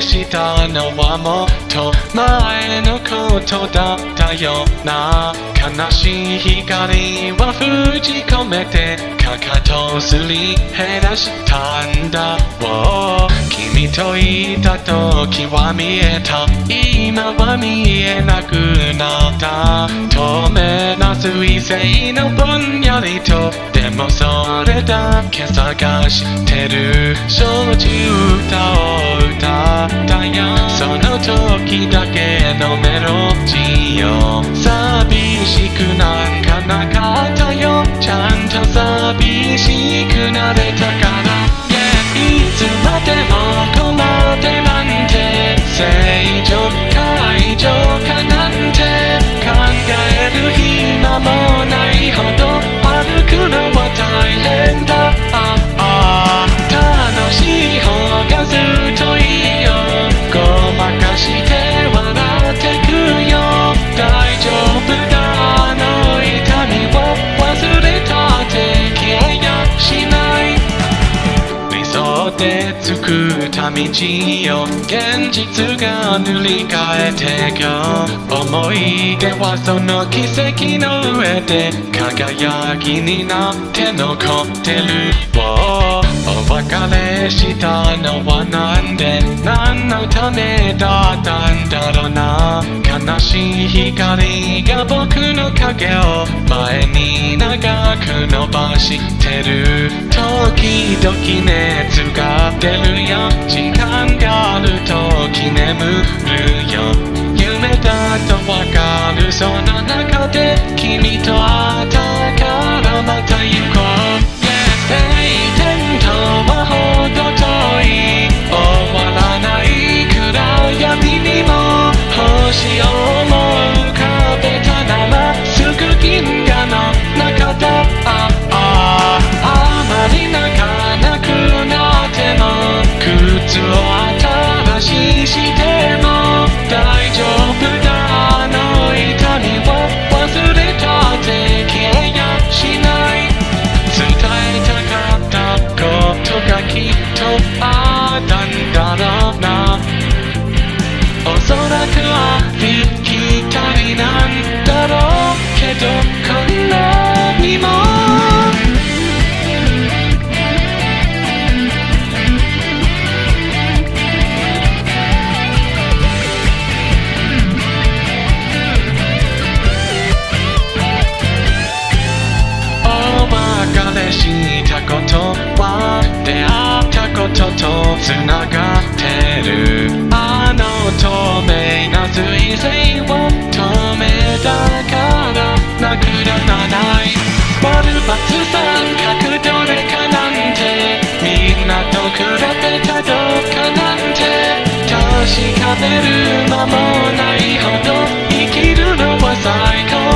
したのはもっと前のことだった。ような悲しい光は封じ込めてかかとすり減らしたんだ、君といた時は見えた今は見えなくなった。透明な水星のぼんやりと。でもそれだ。け探してる。少女歌を歌ったよ。その時だけ。のメロディーよ寂しくなんかなかったよ。ちゃんと寂しくなれたから道よ。現実が塗り替えてく思い出はその奇跡の上で。輝きになって残ってる。お別れしたのはなんで何のためだったんだろうな悲しい光が僕の影を前に長く伸ばしてる。時々熱が出るよ。時間がある時眠るよ。夢だとわかる。その中で君と会ったからまた行こどこんなにも。お別れしたことは出会ったこととて確かめる間もないほど生きるのは最高